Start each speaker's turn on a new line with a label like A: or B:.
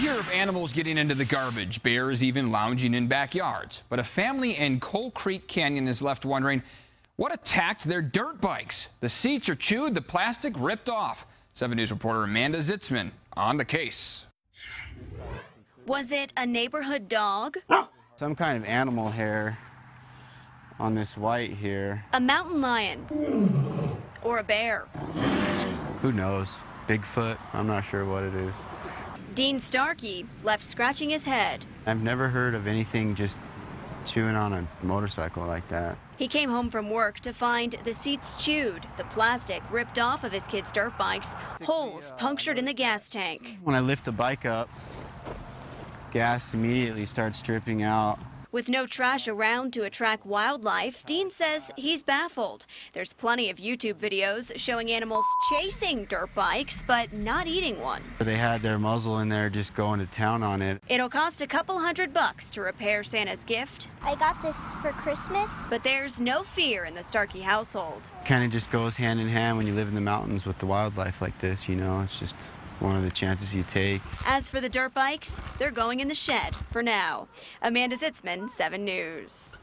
A: hear of animals getting into the garbage, bears even lounging in backyards. But a family in Coal Creek Canyon is left wondering what attacked their dirt bikes. The seats are chewed, the plastic ripped off. 7 News reporter Amanda Zitzman on the case.
B: Was it a neighborhood dog?
C: Some kind of animal hair on this white here.
B: A mountain lion? Or a bear?
C: Who knows? Bigfoot? I'm not sure what it is.
B: Dean Starkey left scratching his head.
C: I've never heard of anything just chewing on a motorcycle like that.
B: He came home from work to find the seats chewed, the plastic ripped off of his kids' dirt bikes, holes punctured in the gas tank.
C: When I lift the bike up, gas immediately starts dripping out.
B: With no trash around to attract wildlife, Dean says he's baffled. There's plenty of YouTube videos showing animals chasing dirt bikes, but not eating one.
C: They had their muzzle in there just going to town on it.
B: It'll cost a couple hundred bucks to repair Santa's gift,
D: I got this for Christmas.
B: but there's no fear in the Starkey household.
C: Kind of just goes hand in hand when you live in the mountains with the wildlife like this, you know? It's just one of the chances you take.
B: As for the dirt bikes, they're going in the shed for now. Amanda Zitzman, 7 News.